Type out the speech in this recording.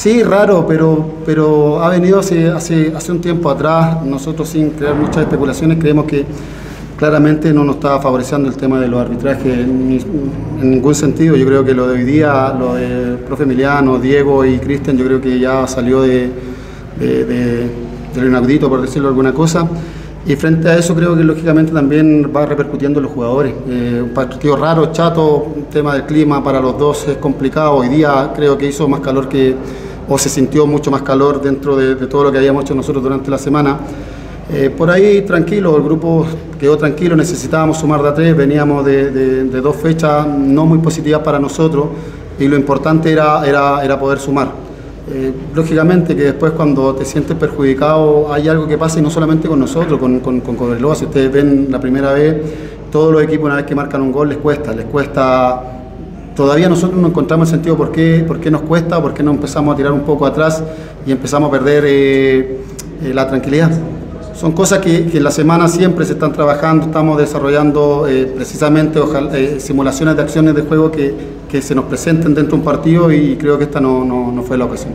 Sí, raro, pero, pero ha venido hace, hace, hace un tiempo atrás. Nosotros, sin crear muchas especulaciones, creemos que claramente no nos estaba favoreciendo el tema de los arbitrajes en, ningún sentido. Yo creo que lo de hoy día, lo de profe Emiliano, Diego y Cristian, yo creo que ya salió de, de, lo inaudito, por decirlo alguna cosa. Y frente a eso creo que lógicamente también va repercutiendo en los jugadores. Eh, un partido raro, chato, un tema del clima para los dos es complicado. Hoy día creo que hizo más calor que, o se sintió mucho más calor dentro de, todo lo que habíamos hecho nosotros durante la semana. Eh, por ahí tranquilo, el grupo quedó tranquilo, necesitábamos sumar de a tres, veníamos de, dos fechas no muy positivas para nosotros y lo importante era, era, poder sumar. Eh, lógicamente que después cuando te sientes perjudicado hay algo que pasa y no solamente con nosotros, con, con, con Cobreloa, si ustedes ven la primera vez, todos los equipos una vez que marcan un gol les cuesta, les cuesta todavía nosotros no encontramos el sentido por qué, por qué nos cuesta, por qué no empezamos a tirar un poco atrás y empezamos a perder eh, eh, la tranquilidad. Son cosas que, en la semana siempre se están trabajando, estamos desarrollando eh, precisamente simulaciones de acciones de juego que, se nos presenten dentro de un partido y creo que esta no, no, no fue la ocasión.